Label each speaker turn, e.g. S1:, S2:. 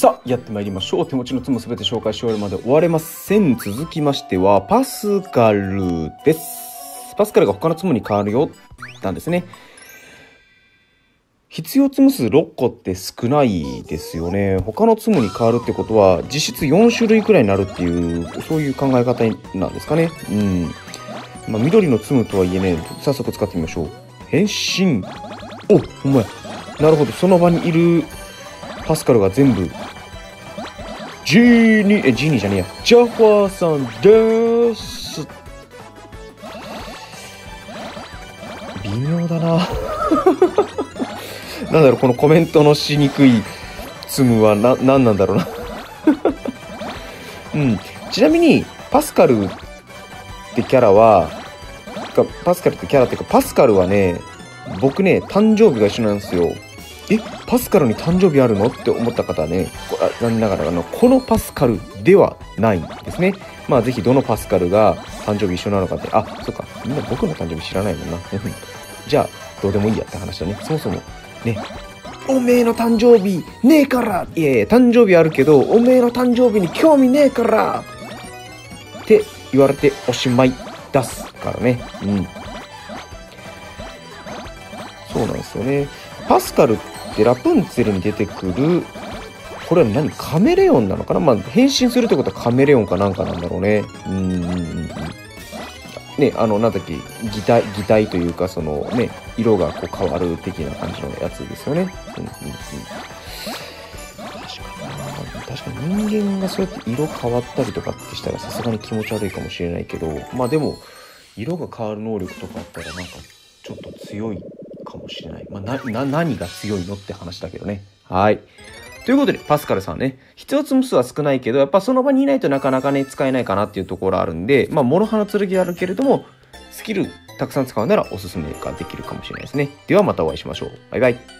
S1: さあ、やってまいりましょう。手持ちのツムすべて紹介し終わるまで終われません。続きましては、パスカルです。パスカルが他のツムに変わるよ、なんですね。必要ツム数6個って少ないですよね。他のツムに変わるってことは、実質4種類くらいになるっていう、そういう考え方なんですかね。うん。まあ、緑のツムとはいえね、早速使ってみましょう。変身。お、ほんまや。なるほど、その場にいるパスカルが全部、ジーニー、え、ジーニーじゃねえや。ジャファーさんでーす。微妙だな。なんだろう、このコメントのしにくいツムはな、なんなんだろうな。うん。ちなみに、パスカルってキャラは、パスカルってキャラっていうか、パスカルはね、僕ね、誕生日が一緒なんですよ。え、パスカルに誕生日あるの？って思った方はね、残念ながらあの、このパスカルではないんですね。まあ、ぜひどのパスカルが誕生日一緒なのかって、あ、そっか、みんな僕の誕生日知らないもんな。じゃあ、どうでもいいやって話だね。そもそも、ね、おめえの誕生日ねえからいやいや、誕生日あるけど、おめえの誕生日に興味ねえからって言われておしまい出すからね。うん。そうなんですよね。パスカルってでラプンツェルに出てくる、これは何？カメレオンなのかな？まあ、変身するってことはカメレオンかなんかなんだろうね。うんうん。ね、あの、なんだっけ、擬態、擬態というか、そのね、色がこう変わる的な感じのやつですよね。うんうんうん。確かに確かに人間がそうやって色変わったりとかってしたらさすがに気持ち悪いかもしれないけど、まあでも、色が変わる能力とかあったらなんかちょっと強いしれない。まあ、な、な、何が強いのって話だけどね。はい。ということで、パスカルさんね、必要つむすは少ないけど、やっぱその場にいないとなかなかね、使えないかなっていうところあるんで、まあ、諸刃の剣あるけれども、スキルたくさん使うならおすすめができるかもしれないですね。ではまたお会いしましょう。バイバイ。